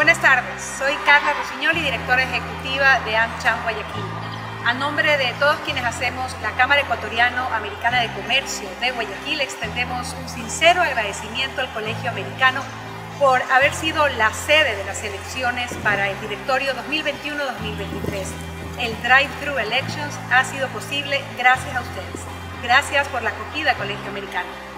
Buenas tardes, soy Carla Rosignoli, directora ejecutiva de AmCham Guayaquil. A nombre de todos quienes hacemos la Cámara Ecuatoriano-Americana de Comercio de Guayaquil, extendemos un sincero agradecimiento al Colegio Americano por haber sido la sede de las elecciones para el directorio 2021-2023. El Drive-Thru Elections ha sido posible gracias a ustedes. Gracias por la acogida, Colegio Americano.